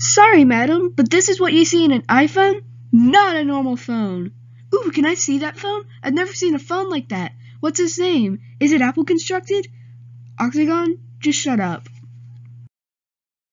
Sorry, madam, but this is what you see in an iPhone? Not a normal phone. Ooh, can I see that phone? I've never seen a phone like that. What's its name? Is it Apple constructed? Octagon, just shut up.